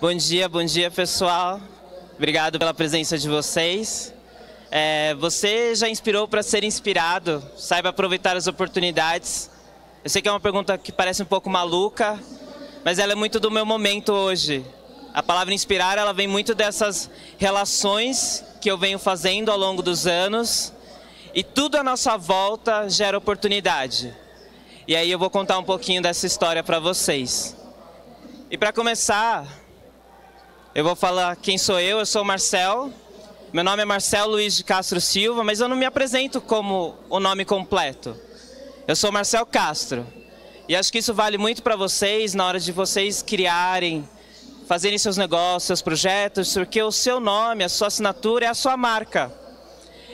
Bom dia, bom dia pessoal. Obrigado pela presença de vocês. É, você já inspirou para ser inspirado? Saiba aproveitar as oportunidades. Eu sei que é uma pergunta que parece um pouco maluca, mas ela é muito do meu momento hoje. A palavra inspirar, ela vem muito dessas relações que eu venho fazendo ao longo dos anos e tudo à nossa volta gera oportunidade. E aí eu vou contar um pouquinho dessa história para vocês. E para começar, eu vou falar quem sou eu. Eu sou Marcel. Meu nome é Marcel Luiz de Castro Silva, mas eu não me apresento como o nome completo. Eu sou Marcel Castro. E acho que isso vale muito para vocês na hora de vocês criarem, fazerem seus negócios, seus projetos, porque o seu nome, a sua assinatura é a sua marca.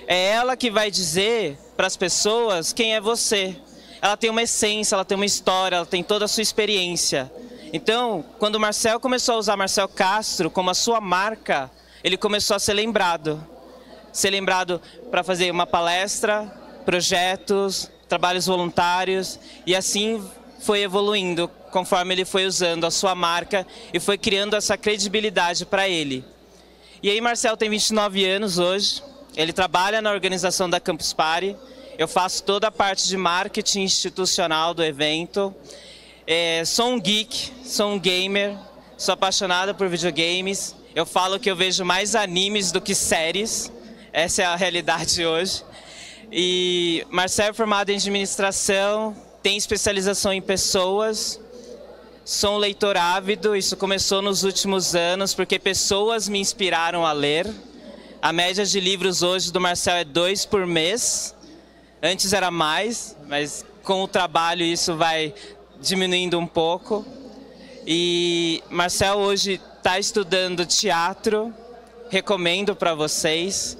É ela que vai dizer para as pessoas quem é você. Ela tem uma essência, ela tem uma história, ela tem toda a sua experiência. Então, quando Marcel começou a usar Marcel Castro como a sua marca, ele começou a ser lembrado. Ser lembrado para fazer uma palestra, projetos, trabalhos voluntários e assim foi evoluindo conforme ele foi usando a sua marca e foi criando essa credibilidade para ele. E aí Marcel tem 29 anos hoje, ele trabalha na organização da Campus Party. Eu faço toda a parte de marketing institucional do evento. É, sou um geek, sou um gamer, sou apaixonada por videogames. Eu falo que eu vejo mais animes do que séries. Essa é a realidade hoje. E Marcelo é formado em administração, tem especialização em pessoas. Sou um leitor ávido, isso começou nos últimos anos porque pessoas me inspiraram a ler. A média de livros hoje do Marcel é dois por mês. Antes era mais, mas com o trabalho isso vai diminuindo um pouco. E Marcel hoje está estudando teatro, recomendo para vocês.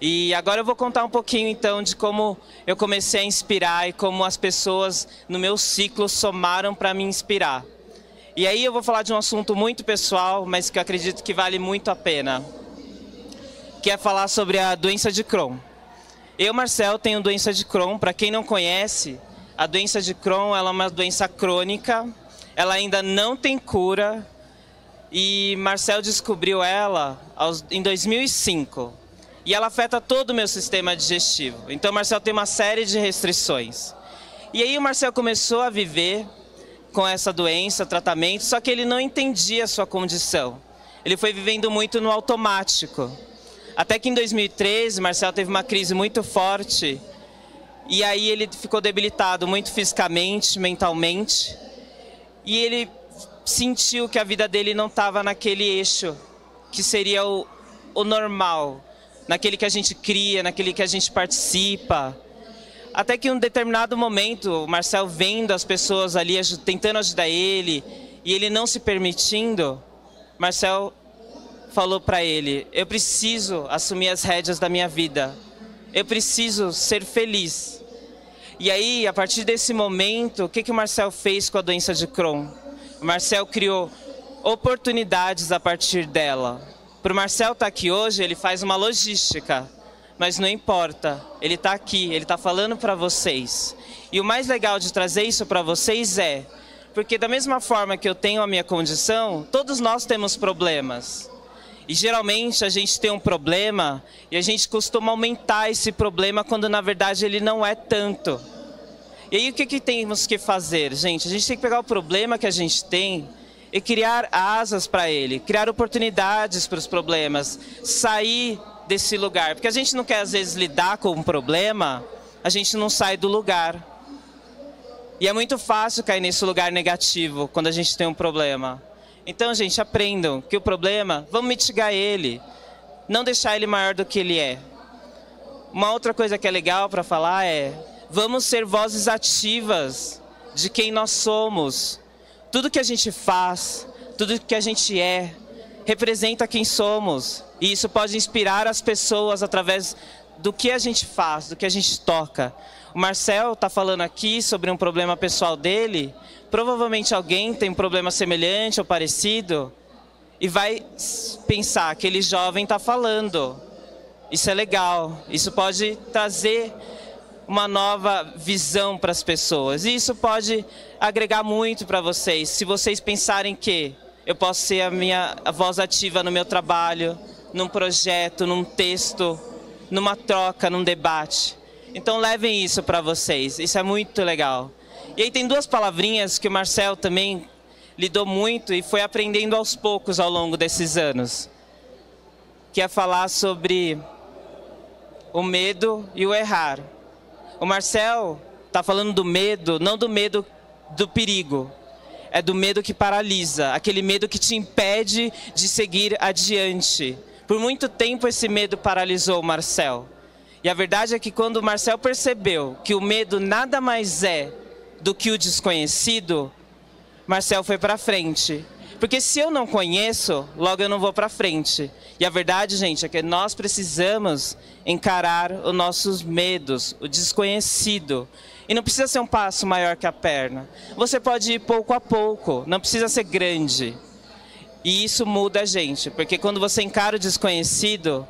E agora eu vou contar um pouquinho então de como eu comecei a inspirar e como as pessoas no meu ciclo somaram para me inspirar. E aí eu vou falar de um assunto muito pessoal, mas que eu acredito que vale muito a pena que é falar sobre a doença de Crohn. Eu, Marcel, tenho doença de Crohn. Para quem não conhece, a doença de Crohn ela é uma doença crônica. Ela ainda não tem cura. E Marcel descobriu ela em 2005. E ela afeta todo o meu sistema digestivo. Então, Marcel tem uma série de restrições. E aí, o Marcel começou a viver com essa doença, tratamento, só que ele não entendia a sua condição. Ele foi vivendo muito no automático. Até que em 2013, Marcel teve uma crise muito forte e aí ele ficou debilitado muito fisicamente, mentalmente. E ele sentiu que a vida dele não estava naquele eixo que seria o, o normal, naquele que a gente cria, naquele que a gente participa. Até que em um determinado momento, o Marcel vendo as pessoas ali tentando ajudar ele e ele não se permitindo, Marcel falou para ele: Eu preciso assumir as rédeas da minha vida. Eu preciso ser feliz. E aí, a partir desse momento, o que, que o Marcel fez com a doença de Crohn? O Marcel criou oportunidades a partir dela. Para o Marcel estar tá aqui hoje, ele faz uma logística, mas não importa. Ele está aqui, ele está falando para vocês. E o mais legal de trazer isso para vocês é, porque da mesma forma que eu tenho a minha condição, todos nós temos problemas. E geralmente a gente tem um problema e a gente costuma aumentar esse problema quando na verdade ele não é tanto. E aí o que, que temos que fazer, gente? A gente tem que pegar o problema que a gente tem e criar asas para ele, criar oportunidades para os problemas, sair desse lugar. Porque a gente não quer às vezes lidar com um problema, a gente não sai do lugar. E é muito fácil cair nesse lugar negativo quando a gente tem um problema. Então, gente, aprendam que o problema, vamos mitigar ele, não deixar ele maior do que ele é. Uma outra coisa que é legal para falar é: vamos ser vozes ativas de quem nós somos. Tudo que a gente faz, tudo que a gente é, representa quem somos. E isso pode inspirar as pessoas através do que a gente faz, do que a gente toca. O Marcel está falando aqui sobre um problema pessoal dele. Provavelmente alguém tem um problema semelhante ou parecido e vai pensar: aquele jovem está falando. Isso é legal. Isso pode trazer uma nova visão para as pessoas. E isso pode agregar muito para vocês. Se vocês pensarem que eu posso ser a minha a voz ativa no meu trabalho, num projeto, num texto, numa troca, num debate. Então levem isso para vocês, isso é muito legal. E aí tem duas palavrinhas que o Marcel também lidou muito e foi aprendendo aos poucos ao longo desses anos. Que é falar sobre o medo e o errar. O Marcel está falando do medo, não do medo do perigo, é do medo que paralisa, aquele medo que te impede de seguir adiante. Por muito tempo esse medo paralisou o Marcel. E a verdade é que quando o Marcel percebeu que o medo nada mais é do que o desconhecido, Marcel foi para frente. Porque se eu não conheço, logo eu não vou para frente. E a verdade, gente, é que nós precisamos encarar os nossos medos, o desconhecido. E não precisa ser um passo maior que a perna. Você pode ir pouco a pouco, não precisa ser grande. E isso muda a gente, porque quando você encara o desconhecido,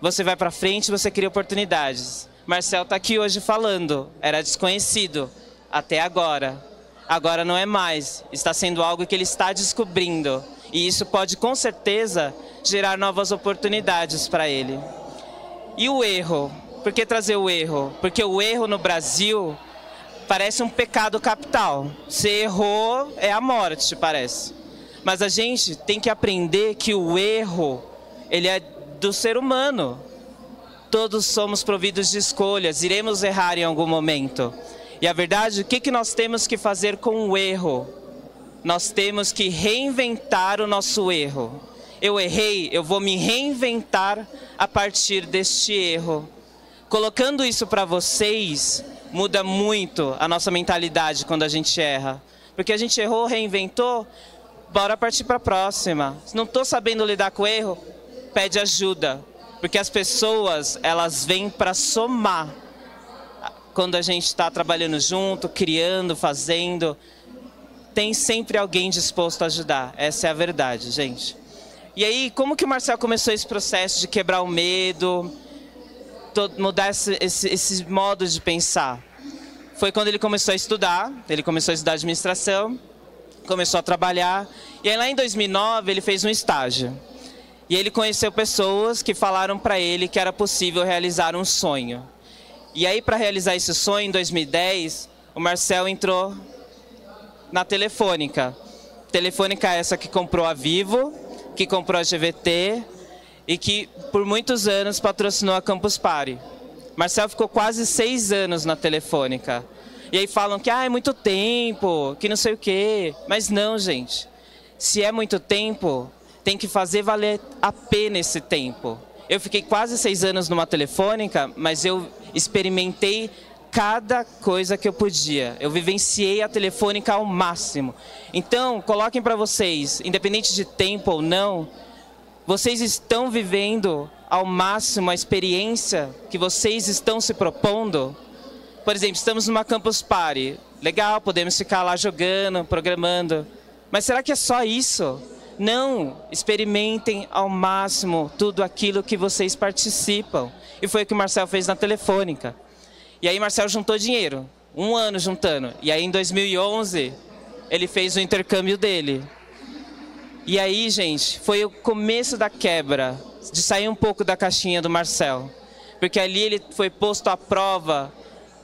você vai para frente, você cria oportunidades. Marcel está aqui hoje falando, era desconhecido até agora. Agora não é mais, está sendo algo que ele está descobrindo. E isso pode com certeza gerar novas oportunidades para ele. E o erro? Por que trazer o erro? Porque o erro no Brasil parece um pecado capital. Se errou, é a morte, parece. Mas a gente tem que aprender que o erro, ele é do ser humano. Todos somos providos de escolhas, iremos errar em algum momento. E a verdade, o que, que nós temos que fazer com o erro? Nós temos que reinventar o nosso erro. Eu errei, eu vou me reinventar a partir deste erro. Colocando isso para vocês, muda muito a nossa mentalidade quando a gente erra. Porque a gente errou, reinventou, bora partir para a próxima. Se não estou sabendo lidar com o erro, pede ajuda. Porque as pessoas, elas vêm para somar. Quando a gente está trabalhando junto, criando, fazendo, tem sempre alguém disposto a ajudar. Essa é a verdade, gente. E aí, como que o Marcel começou esse processo de quebrar o medo, mudar esse, esse, esse modo de pensar? Foi quando ele começou a estudar, ele começou a estudar administração, começou a trabalhar. E aí lá em 2009 ele fez um estágio. E ele conheceu pessoas que falaram para ele que era possível realizar um sonho. E aí para realizar esse sonho em 2010, o Marcel entrou na Telefônica. Telefônica essa que comprou a Vivo, que comprou a GVT e que por muitos anos patrocinou a Campus Party. Marcel ficou quase seis anos na Telefônica. E aí falam que ah, é muito tempo, que não sei o quê. Mas não, gente. Se é muito tempo, tem que fazer valer a pena esse tempo. Eu fiquei quase seis anos numa telefônica, mas eu experimentei cada coisa que eu podia. Eu vivenciei a telefônica ao máximo. Então, coloquem para vocês, independente de tempo ou não, vocês estão vivendo ao máximo a experiência que vocês estão se propondo? por exemplo, estamos numa campus party. Legal, podemos ficar lá jogando, programando. Mas será que é só isso? Não, experimentem ao máximo tudo aquilo que vocês participam. E foi o que o Marcel fez na Telefônica. E aí Marcel juntou dinheiro, um ano juntando. E aí em 2011 ele fez o intercâmbio dele. E aí, gente, foi o começo da quebra, de sair um pouco da caixinha do Marcel. Porque ali ele foi posto à prova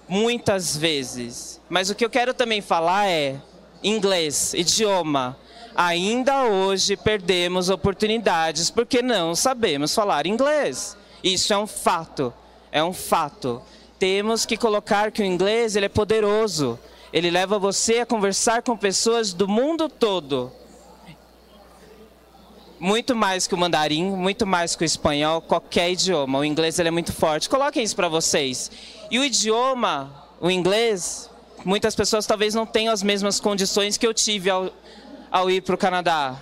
muitas vezes. Mas o que eu quero também falar é inglês, idioma. Ainda hoje perdemos oportunidades porque não sabemos falar inglês. Isso é um fato. É um fato. Temos que colocar que o inglês ele é poderoso. Ele leva você a conversar com pessoas do mundo todo muito mais que o mandarim, muito mais que o espanhol, qualquer idioma. O inglês ele é muito forte. Coloquem isso para vocês. E o idioma, o inglês, muitas pessoas talvez não tenham as mesmas condições que eu tive ao, ao ir para o Canadá.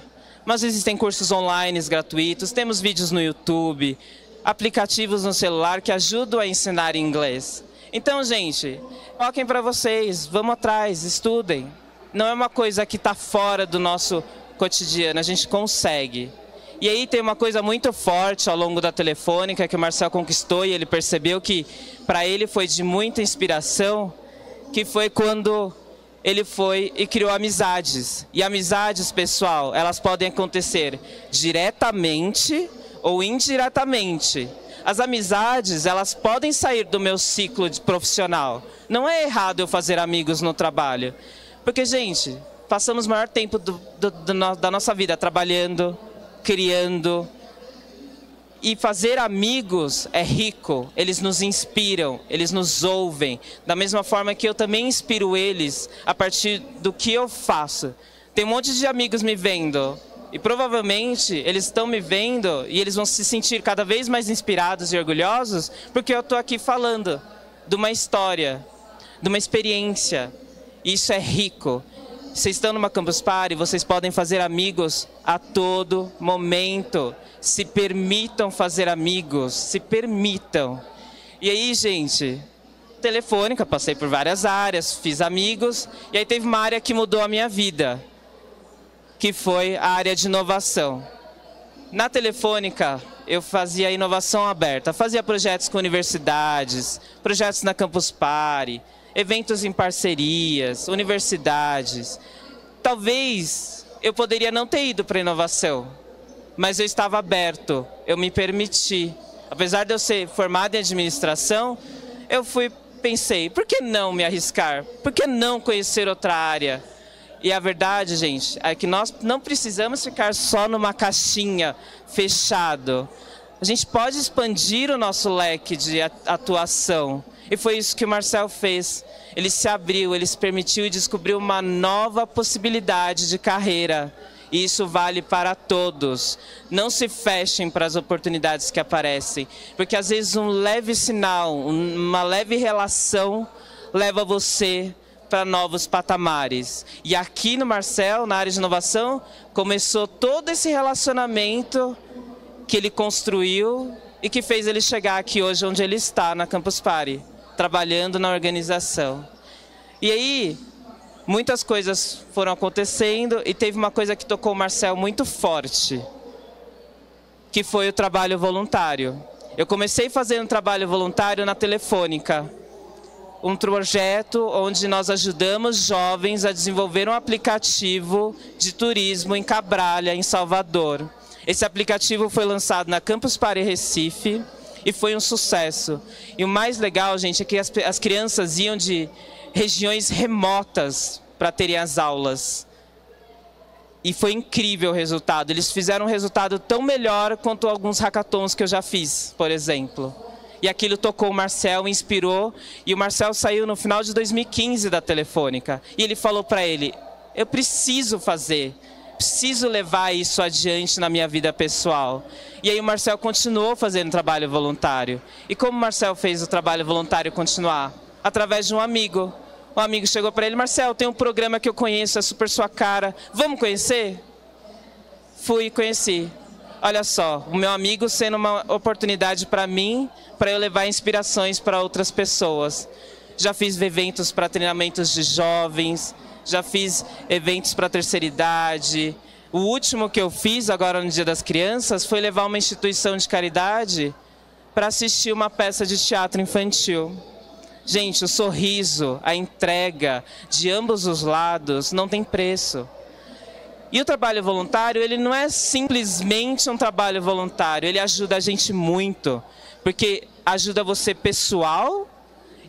Mas existem cursos online gratuitos, temos vídeos no YouTube, aplicativos no celular que ajudam a ensinar inglês. Então, gente, coloquem para vocês, vamos atrás, estudem. Não é uma coisa que está fora do nosso cotidiano, a gente consegue. E aí tem uma coisa muito forte ao longo da telefônica que o Marcel conquistou e ele percebeu que para ele foi de muita inspiração, que foi quando ele foi e criou amizades. E amizades, pessoal, elas podem acontecer diretamente ou indiretamente. As amizades, elas podem sair do meu ciclo de profissional. Não é errado eu fazer amigos no trabalho. Porque, gente, passamos o maior tempo do, do, do, da nossa vida trabalhando, criando, e fazer amigos é rico, eles nos inspiram, eles nos ouvem, da mesma forma que eu também inspiro eles a partir do que eu faço. Tem um monte de amigos me vendo e provavelmente eles estão me vendo e eles vão se sentir cada vez mais inspirados e orgulhosos porque eu estou aqui falando de uma história, de uma experiência. Isso é rico. Vocês estão numa Campus Party, vocês podem fazer amigos a todo momento. Se permitam fazer amigos, se permitam. E aí, gente, telefônica, passei por várias áreas, fiz amigos, e aí teve uma área que mudou a minha vida, que foi a área de inovação. Na telefônica, eu fazia inovação aberta, fazia projetos com universidades, projetos na Campus Party, eventos em parcerias, universidades. Talvez eu poderia não ter ido para inovação, mas eu estava aberto, eu me permiti. Apesar de eu ser formado em administração, eu fui pensei, por que não me arriscar? Por que não conhecer outra área? E a verdade, gente, é que nós não precisamos ficar só numa caixinha fechado. A gente pode expandir o nosso leque de atuação. E foi isso que o Marcel fez. Ele se abriu, ele se permitiu e descobriu uma nova possibilidade de carreira. E isso vale para todos. Não se fechem para as oportunidades que aparecem, porque às vezes um leve sinal, uma leve relação leva você para novos patamares. E aqui no Marcel, na área de inovação, começou todo esse relacionamento que ele construiu e que fez ele chegar aqui hoje onde ele está, na Campus Party trabalhando na organização. E aí, muitas coisas foram acontecendo e teve uma coisa que tocou o Marcel muito forte, que foi o trabalho voluntário. Eu comecei fazendo trabalho voluntário na Telefônica, um projeto onde nós ajudamos jovens a desenvolver um aplicativo de turismo em Cabralha, em Salvador. Esse aplicativo foi lançado na Campus Party Recife e foi um sucesso. E o mais legal, gente, é que as, as crianças iam de regiões remotas para terem as aulas. E foi incrível o resultado. Eles fizeram um resultado tão melhor quanto alguns hackathons que eu já fiz, por exemplo. E aquilo tocou o Marcel, inspirou. E o Marcel saiu no final de 2015 da Telefônica. E ele falou para ele: Eu preciso fazer preciso levar isso adiante na minha vida pessoal. E aí o Marcel continuou fazendo trabalho voluntário. E como o Marcel fez o trabalho voluntário continuar? Através de um amigo. Um amigo chegou para ele, Marcel, tem um programa que eu conheço, é super sua cara. Vamos conhecer? Fui e conheci. Olha só, o meu amigo sendo uma oportunidade para mim, para eu levar inspirações para outras pessoas. Já fiz eventos para treinamentos de jovens, já fiz eventos para terceira idade. O último que eu fiz agora no Dia das Crianças foi levar uma instituição de caridade para assistir uma peça de teatro infantil. Gente, o sorriso, a entrega de ambos os lados não tem preço. E o trabalho voluntário, ele não é simplesmente um trabalho voluntário, ele ajuda a gente muito, porque ajuda você pessoal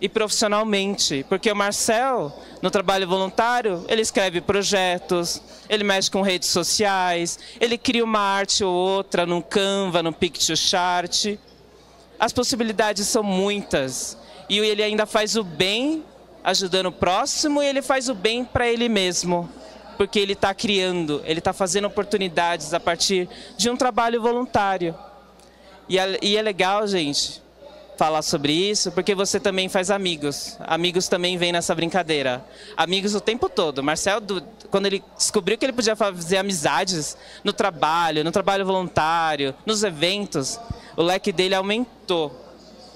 e profissionalmente. Porque o Marcel, no trabalho voluntário, ele escreve projetos, ele mexe com redes sociais, ele cria uma arte ou outra no Canva, no Pictochart. As possibilidades são muitas. E ele ainda faz o bem ajudando o próximo e ele faz o bem para ele mesmo. Porque ele está criando, ele está fazendo oportunidades a partir de um trabalho voluntário. E é, é legal, gente, falar sobre isso, porque você também faz amigos. Amigos também vêm nessa brincadeira. Amigos o tempo todo. Marcel, quando ele descobriu que ele podia fazer amizades no trabalho, no trabalho voluntário, nos eventos, o leque dele aumentou.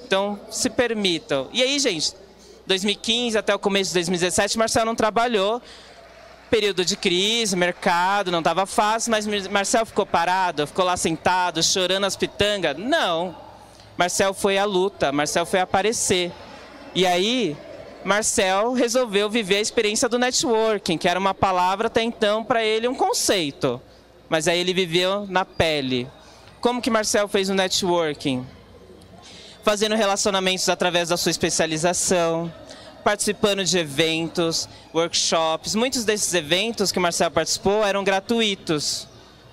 Então, se permitam. E aí, gente, 2015 até o começo de 2017, Marcel não trabalhou. Período de crise, mercado, não estava fácil, mas Marcel ficou parado, ficou lá sentado, chorando as pitangas? Não Marcel foi à luta, Marcel foi aparecer. E aí, Marcel resolveu viver a experiência do networking, que era uma palavra até então para ele um conceito, mas aí ele viveu na pele. Como que Marcel fez o networking? Fazendo relacionamentos através da sua especialização, participando de eventos, workshops. Muitos desses eventos que Marcel participou eram gratuitos,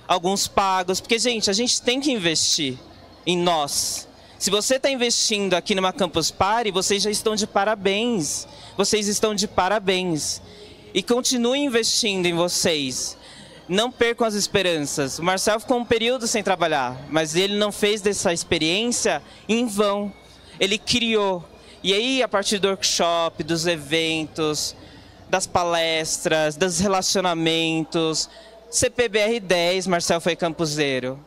alguns pagos, porque, gente, a gente tem que investir em nós. Se você está investindo aqui numa Campus Party, vocês já estão de parabéns. Vocês estão de parabéns. E continue investindo em vocês. Não percam as esperanças. O Marcel ficou um período sem trabalhar, mas ele não fez dessa experiência em vão. Ele criou. E aí, a partir do workshop, dos eventos, das palestras, dos relacionamentos, CPBR 10, Marcel foi campuseiro.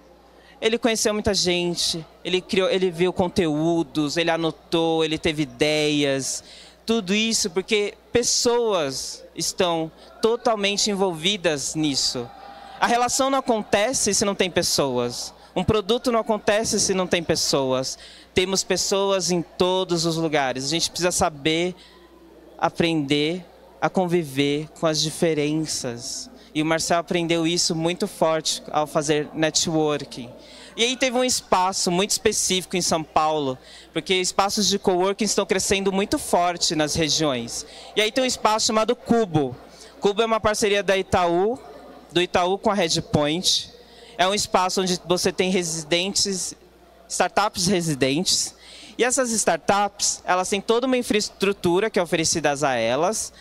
Ele conheceu muita gente, ele criou, ele viu conteúdos, ele anotou, ele teve ideias, tudo isso porque pessoas estão totalmente envolvidas nisso. A relação não acontece se não tem pessoas. Um produto não acontece se não tem pessoas. Temos pessoas em todos os lugares. A gente precisa saber aprender a conviver com as diferenças. E o Marcel aprendeu isso muito forte ao fazer networking. E aí teve um espaço muito específico em São Paulo, porque espaços de coworking estão crescendo muito forte nas regiões. E aí tem um espaço chamado Cubo. Cubo é uma parceria da Itaú, do Itaú com a Redpoint. É um espaço onde você tem residentes, startups residentes. E essas startups, elas têm toda uma infraestrutura que é oferecida a elas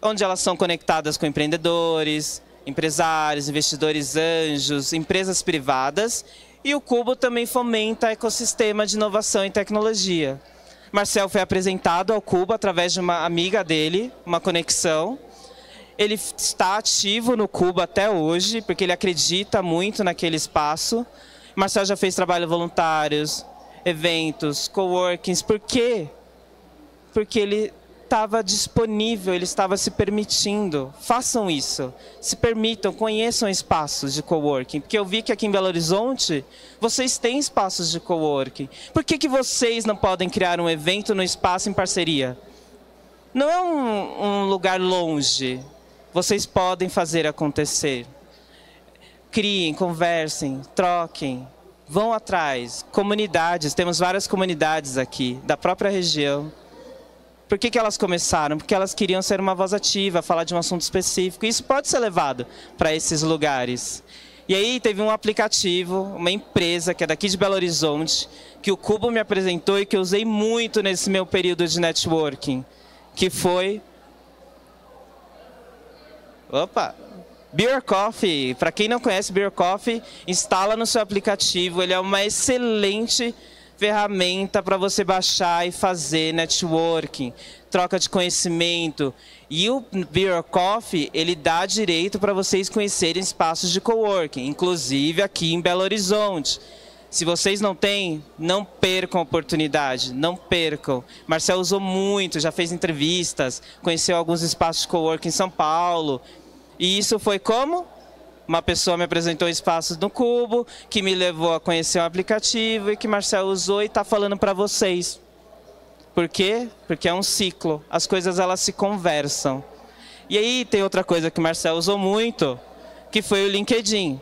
onde elas são conectadas com empreendedores, empresários, investidores anjos, empresas privadas. E o Cubo também fomenta ecossistema de inovação e tecnologia. Marcel foi apresentado ao Cubo através de uma amiga dele, uma conexão. Ele está ativo no Cubo até hoje, porque ele acredita muito naquele espaço. Marcel já fez trabalho voluntários, eventos, coworkings. Por quê? Porque ele estava disponível, ele estava se permitindo. Façam isso. Se permitam, conheçam espaços de coworking. Porque eu vi que aqui em Belo Horizonte vocês têm espaços de coworking. Por que, que vocês não podem criar um evento no espaço em parceria? Não é um, um lugar longe. Vocês podem fazer acontecer. Criem, conversem, troquem, vão atrás. Comunidades, temos várias comunidades aqui, da própria região. Por que, que elas começaram? Porque elas queriam ser uma voz ativa, falar de um assunto específico. Isso pode ser levado para esses lugares. E aí teve um aplicativo, uma empresa que é daqui de Belo Horizonte, que o Cubo me apresentou e que eu usei muito nesse meu período de networking, que foi... Opa! Beer Coffee. Para quem não conhece Beer Coffee, instala no seu aplicativo. Ele é uma excelente ferramenta para você baixar e fazer networking, troca de conhecimento. E o Beer Coffee, ele dá direito para vocês conhecerem espaços de coworking, inclusive aqui em Belo Horizonte. Se vocês não têm, não percam a oportunidade, não percam. Marcel usou muito, já fez entrevistas, conheceu alguns espaços de coworking em São Paulo. E isso foi como? Uma pessoa me apresentou espaços no Cubo, que me levou a conhecer o aplicativo e que Marcel usou e está falando para vocês. Por quê? Porque é um ciclo. As coisas elas se conversam. E aí tem outra coisa que Marcel usou muito, que foi o LinkedIn.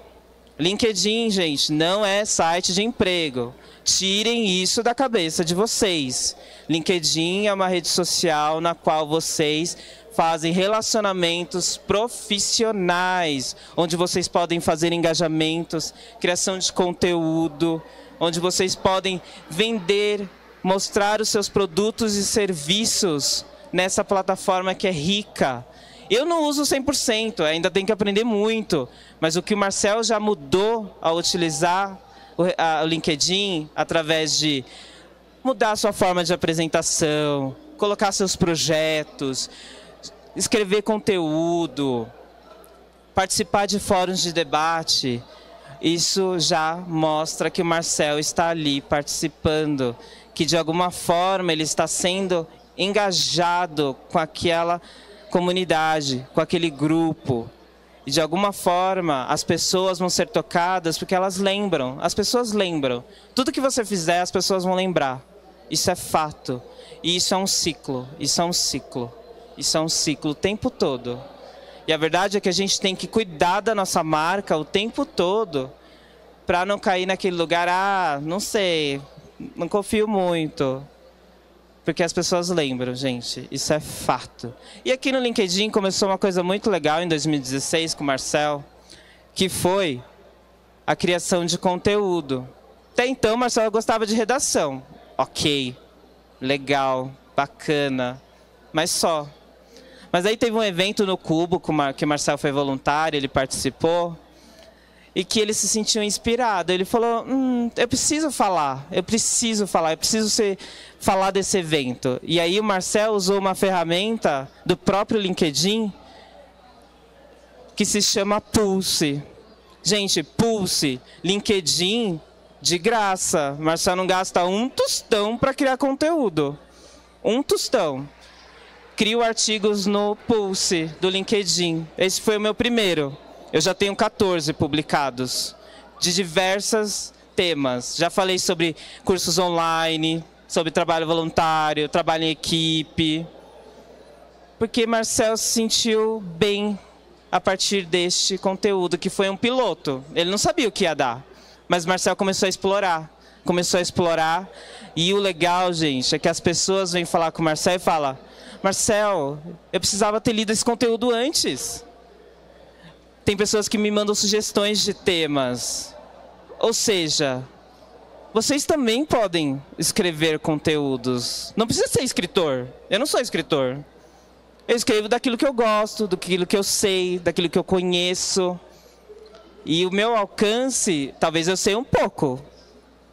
LinkedIn, gente, não é site de emprego. Tirem isso da cabeça de vocês. LinkedIn é uma rede social na qual vocês fazem relacionamentos profissionais, onde vocês podem fazer engajamentos, criação de conteúdo, onde vocês podem vender, mostrar os seus produtos e serviços nessa plataforma que é rica. Eu não uso 100%, ainda tenho que aprender muito, mas o que o Marcel já mudou ao utilizar o LinkedIn através de mudar a sua forma de apresentação, colocar seus projetos, escrever conteúdo, participar de fóruns de debate, isso já mostra que o Marcel está ali participando, que de alguma forma ele está sendo engajado com aquela comunidade, com aquele grupo. E de alguma forma as pessoas vão ser tocadas porque elas lembram. As pessoas lembram. Tudo que você fizer, as pessoas vão lembrar. Isso é fato. E isso é um ciclo. Isso é um ciclo. Isso é um ciclo o tempo todo. E a verdade é que a gente tem que cuidar da nossa marca o tempo todo para não cair naquele lugar, ah, não sei, não confio muito. Porque as pessoas lembram, gente, isso é fato. E aqui no LinkedIn começou uma coisa muito legal em 2016 com o Marcel, que foi a criação de conteúdo. Até então, Marcel gostava de redação. Ok, legal, bacana, mas só. Mas aí teve um evento no Cubo que o Marcel foi voluntário, ele participou, e que ele se sentiu inspirado. Ele falou: hum, eu preciso falar, eu preciso falar, eu preciso ser, falar desse evento. E aí o Marcel usou uma ferramenta do próprio LinkedIn que se chama Pulse. Gente, Pulse, LinkedIn de graça. Marcel não gasta um tostão para criar conteúdo. Um tostão crio artigos no Pulse do LinkedIn. Esse foi o meu primeiro. Eu já tenho 14 publicados de diversos temas. Já falei sobre cursos online, sobre trabalho voluntário, trabalho em equipe. Porque Marcel se sentiu bem a partir deste conteúdo, que foi um piloto. Ele não sabia o que ia dar, mas Marcel começou a explorar. Começou a explorar. E o legal, gente, é que as pessoas vêm falar com o Marcel e falam Marcel, eu precisava ter lido esse conteúdo antes. Tem pessoas que me mandam sugestões de temas. Ou seja, vocês também podem escrever conteúdos. Não precisa ser escritor. Eu não sou escritor. Eu escrevo daquilo que eu gosto, daquilo que eu sei, daquilo que eu conheço. E o meu alcance, talvez eu sei um pouco,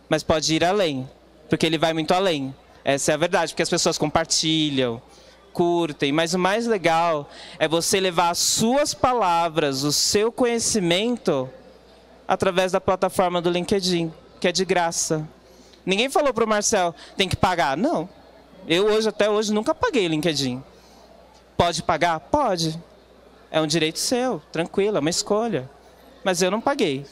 mas pode ir além, porque ele vai muito além. Essa é a verdade, porque as pessoas compartilham, curtem, mas o mais legal é você levar as suas palavras, o seu conhecimento através da plataforma do LinkedIn, que é de graça. Ninguém falou para o Marcel, tem que pagar. Não. Eu hoje, até hoje, nunca paguei LinkedIn. Pode pagar? Pode. É um direito seu, tranquilo, é uma escolha. Mas eu não paguei.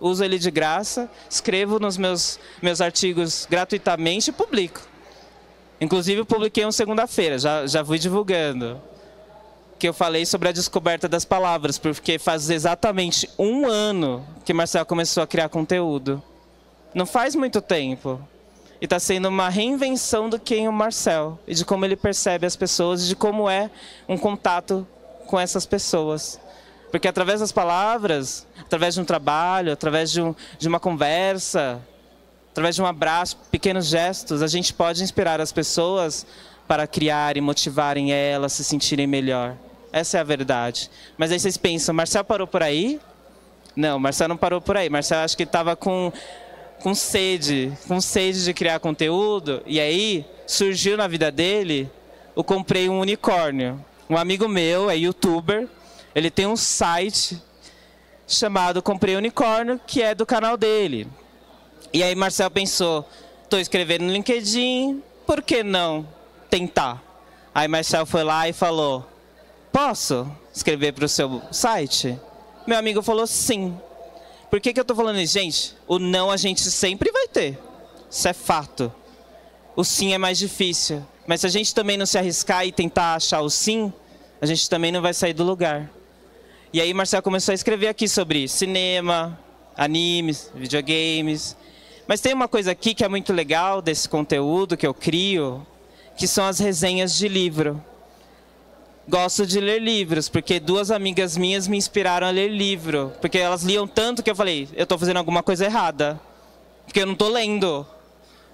Uso ele de graça, escrevo nos meus, meus artigos gratuitamente e publico. Inclusive, eu publiquei um segunda-feira, já, já fui divulgando. Que eu falei sobre a descoberta das palavras, porque faz exatamente um ano que Marcel começou a criar conteúdo. Não faz muito tempo. E está sendo uma reinvenção do quem é o Marcel, e de como ele percebe as pessoas, e de como é um contato com essas pessoas. Porque através das palavras, através de um trabalho, através de, um, de uma conversa, através de um abraço, pequenos gestos, a gente pode inspirar as pessoas para criar e motivarem elas a se sentirem melhor. Essa é a verdade. Mas aí vocês pensam, Marcel parou por aí? Não, Marcel não parou por aí. Marcel acho que estava com, com sede, com sede de criar conteúdo. E aí surgiu na vida dele o comprei um unicórnio. Um amigo meu é youtuber. Ele tem um site chamado Comprei Unicórnio, que é do canal dele. E aí Marcel pensou, estou escrevendo no LinkedIn, por que não tentar? Aí Marcel foi lá e falou, posso escrever para o seu site? Meu amigo falou sim. Por que, que eu estou falando isso? Gente, o não a gente sempre vai ter. Isso é fato. O sim é mais difícil. Mas se a gente também não se arriscar e tentar achar o sim, a gente também não vai sair do lugar. E aí Marcel começou a escrever aqui sobre cinema, animes, videogames. Mas tem uma coisa aqui que é muito legal desse conteúdo que eu crio, que são as resenhas de livro. Gosto de ler livros, porque duas amigas minhas me inspiraram a ler livro. Porque elas liam tanto que eu falei, eu estou fazendo alguma coisa errada. Porque eu não estou lendo.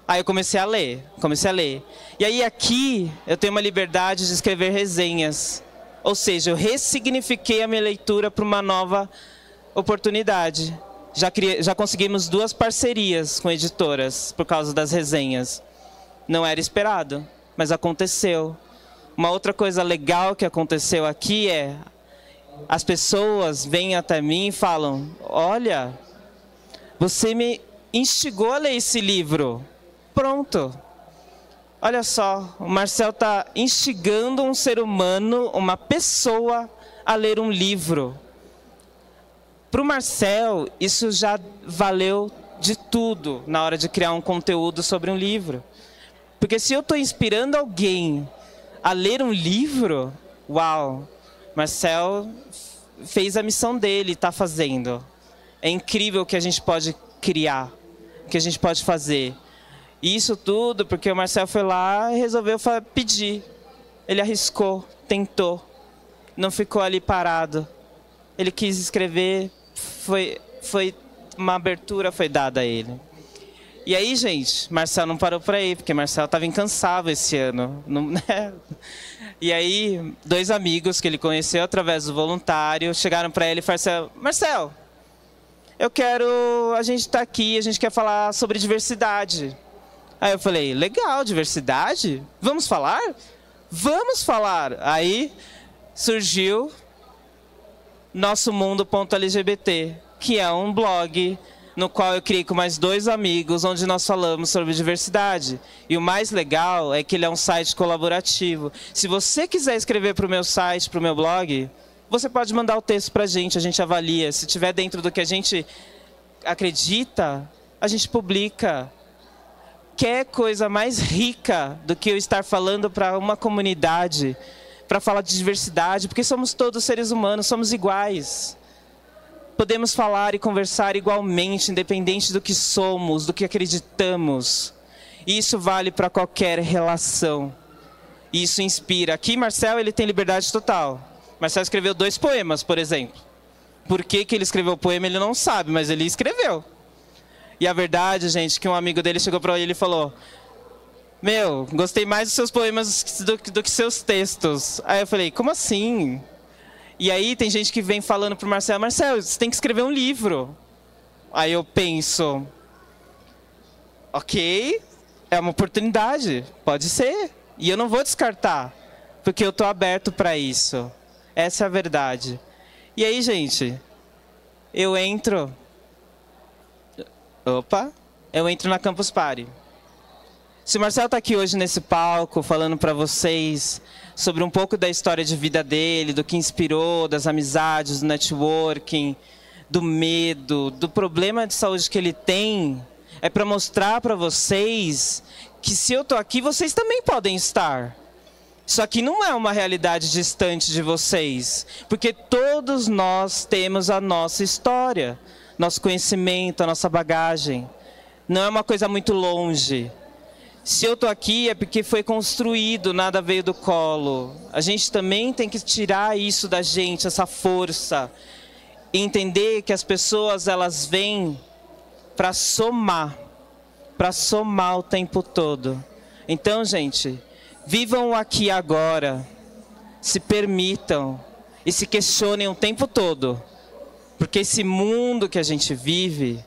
Aí eu comecei a ler, comecei a ler. E aí aqui eu tenho uma liberdade de escrever resenhas. Ou seja, eu ressignifiquei a minha leitura para uma nova oportunidade já, já conseguimos duas parcerias com editoras por causa das resenhas. Não era esperado, mas aconteceu. Uma outra coisa legal que aconteceu aqui é as pessoas vêm até mim e falam: Olha, você me instigou a ler esse livro. Pronto. Olha só, o Marcel está instigando um ser humano, uma pessoa, a ler um livro. Para o Marcel, isso já valeu de tudo na hora de criar um conteúdo sobre um livro. Porque se eu estou inspirando alguém a ler um livro, uau, Marcel fez a missão dele, está fazendo. É incrível o que a gente pode criar, o que a gente pode fazer. Isso tudo porque o Marcel foi lá e resolveu pedir. Ele arriscou, tentou, não ficou ali parado. Ele quis escrever, foi, foi uma abertura foi dada a ele. E aí, gente, Marcel não parou por aí, porque Marcel estava incansável esse ano. Não, né? E aí, dois amigos que ele conheceu através do voluntário chegaram para ele e falaram: Marcel, eu quero. A gente está aqui, a gente quer falar sobre diversidade. Aí eu falei: legal, diversidade? Vamos falar? Vamos falar. Aí surgiu nosso mundo.lgbt, que é um blog no qual eu criei com mais dois amigos, onde nós falamos sobre diversidade. E o mais legal é que ele é um site colaborativo. Se você quiser escrever para o meu site, para o meu blog, você pode mandar o texto para a gente, a gente avalia. Se estiver dentro do que a gente acredita, a gente publica. Quer coisa mais rica do que eu estar falando para uma comunidade, para falar de diversidade, porque somos todos seres humanos, somos iguais podemos falar e conversar igualmente, independente do que somos, do que acreditamos. Isso vale para qualquer relação. Isso inspira. Aqui, Marcel, ele tem liberdade total. Marcel escreveu dois poemas, por exemplo. Por que, que ele escreveu o poema, ele não sabe, mas ele escreveu. E a verdade, gente, que um amigo dele chegou para ele e falou: Meu, gostei mais dos seus poemas do, do que seus textos. Aí eu falei: Como assim? E aí tem gente que vem falando pro Marcelo, Marcelo, você tem que escrever um livro. Aí eu penso, ok, é uma oportunidade, pode ser. E eu não vou descartar, porque eu estou aberto para isso. Essa é a verdade. E aí, gente, eu entro. Opa! Eu entro na Campus Party. Se o Marcelo está aqui hoje nesse palco falando para vocês sobre um pouco da história de vida dele, do que inspirou, das amizades, do networking, do medo, do problema de saúde que ele tem, é para mostrar para vocês que se eu estou aqui, vocês também podem estar. Isso aqui não é uma realidade distante de vocês, porque todos nós temos a nossa história, nosso conhecimento, a nossa bagagem. Não é uma coisa muito longe. Se eu estou aqui é porque foi construído, nada veio do colo. A gente também tem que tirar isso da gente, essa força. E entender que as pessoas elas vêm para somar, para somar o tempo todo. Então, gente, vivam aqui agora, se permitam e se questionem o tempo todo. Porque esse mundo que a gente vive,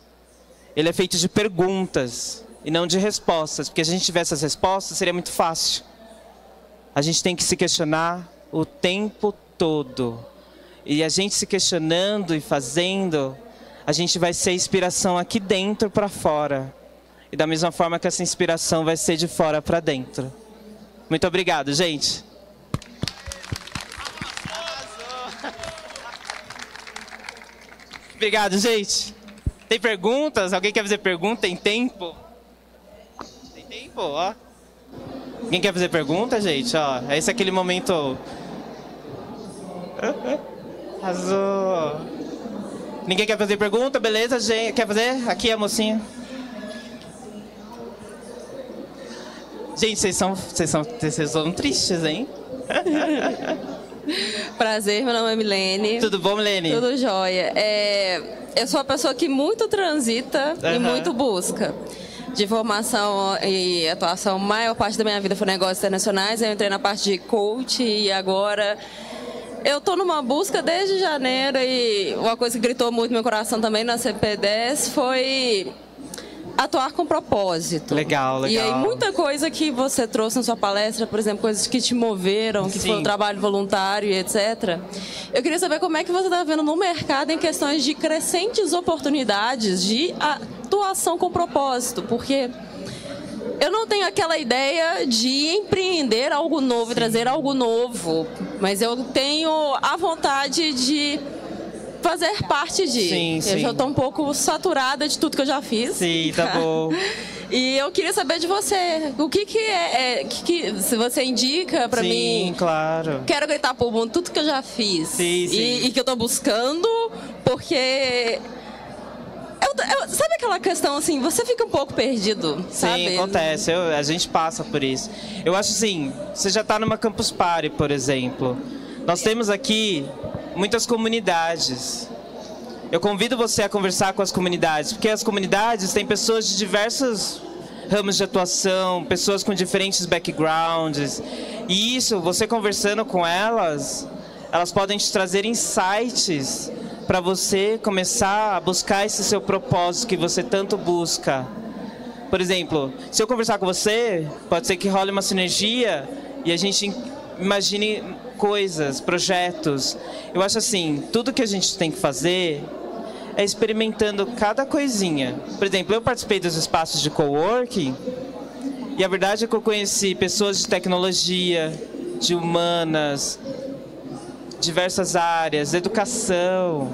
ele é feito de perguntas e não de respostas, porque se a gente tivesse as respostas seria muito fácil. A gente tem que se questionar o tempo todo. E a gente se questionando e fazendo, a gente vai ser inspiração aqui dentro para fora. E da mesma forma que essa inspiração vai ser de fora para dentro. Muito obrigado, gente. Obrigado, gente. Tem perguntas? Alguém quer fazer pergunta? Tem tempo? Tempo, ó. Quem quer fazer pergunta, gente? Ó, esse é aquele momento. Azul. Ninguém quer fazer pergunta? Beleza, gente? Quer fazer? Aqui a mocinha. Gente, vocês são, vocês são, vocês são tristes, hein? Prazer, meu nome é Milene. Tudo bom, Milene? Tudo jóia. É, eu sou uma pessoa que muito transita uhum. e muito busca de formação e atuação, maior parte da minha vida foi negócios internacionais. Eu entrei na parte de coach e agora eu estou numa busca desde janeiro e uma coisa que gritou muito no meu coração também na CP10 foi atuar com propósito. Legal, legal. E aí muita coisa que você trouxe na sua palestra, por exemplo, coisas que te moveram, que Sim. foi o trabalho voluntário e etc. Eu queria saber como é que você está vendo no mercado em questões de crescentes oportunidades de atuação com propósito, porque eu não tenho aquela ideia de empreender algo novo, Sim. trazer algo novo, mas eu tenho a vontade de fazer parte de. Sim, eu sim. já estou um pouco saturada de tudo que eu já fiz. Sim, tá bom. E eu queria saber de você, o que que é, é que, que, se você indica para mim? Sim, claro. Quero gritar pro mundo tudo que eu já fiz sim, sim. E, e que eu tô buscando, porque eu, sabe aquela questão assim, você fica um pouco perdido, sabe? Sim, acontece. Eu, a gente passa por isso. Eu acho assim, você já está numa Campus Party, por exemplo. Nós temos aqui muitas comunidades. Eu convido você a conversar com as comunidades, porque as comunidades têm pessoas de diversos ramos de atuação, pessoas com diferentes backgrounds. E isso, você conversando com elas, elas podem te trazer insights para você começar a buscar esse seu propósito que você tanto busca. Por exemplo, se eu conversar com você, pode ser que role uma sinergia e a gente imagine coisas, projetos. Eu acho assim, tudo que a gente tem que fazer é experimentando cada coisinha. Por exemplo, eu participei dos espaços de coworking e a verdade é que eu conheci pessoas de tecnologia, de humanas, diversas áreas, educação.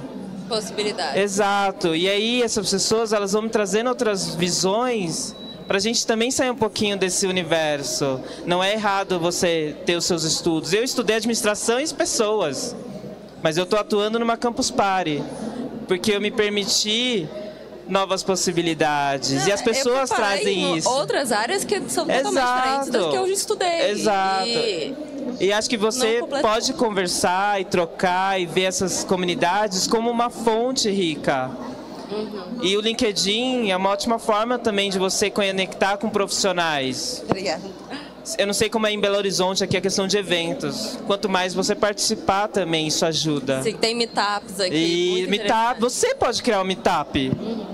Possibilidades. Exato. E aí essas pessoas elas vão me trazendo outras visões para a gente também sair um pouquinho desse universo. Não é errado você ter os seus estudos. Eu estudei administração e pessoas, mas eu estou atuando numa campus party porque eu me permiti novas possibilidades. Não, e as pessoas trazem isso. Outras áreas que são totalmente Exato. diferentes das que eu estudei. Exato. E... E acho que você pode conversar e trocar e ver essas comunidades como uma fonte rica. Uhum. E o LinkedIn é uma ótima forma também de você conectar com profissionais. Obrigada. Eu não sei como é em Belo Horizonte aqui a questão de eventos. Quanto mais você participar também, isso ajuda. Sim, tem meetups aqui. E meetup, você pode criar um meetup. Uhum.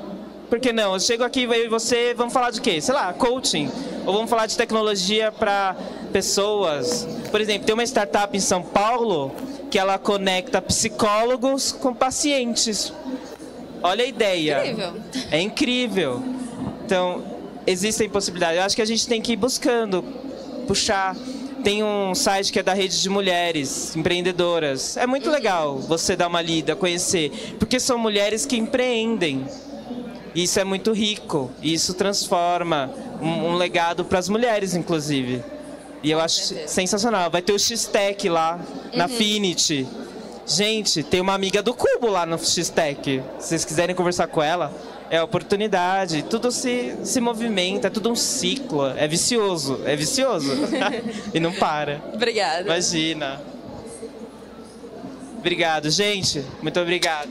Por que não? Eu chego aqui e você, vamos falar de quê? Sei lá, coaching. Ou vamos falar de tecnologia para pessoas. Por exemplo, tem uma startup em São Paulo que ela conecta psicólogos com pacientes. Olha a ideia. Incrível. É incrível. Então, existem possibilidades. Eu acho que a gente tem que ir buscando, puxar. Tem um site que é da rede de mulheres empreendedoras. É muito legal você dar uma lida, conhecer, porque são mulheres que empreendem. Isso é muito rico, isso transforma um, um legado para as mulheres, inclusive. E eu acho sensacional. Vai ter o X-Tech lá, uhum. na Finity. Gente, tem uma amiga do Cubo lá no X-Tech. Se vocês quiserem conversar com ela, é oportunidade. Tudo se, se movimenta, é tudo um ciclo. É vicioso, é vicioso. e não para. Obrigada. Imagina. Obrigado, gente. Muito obrigado.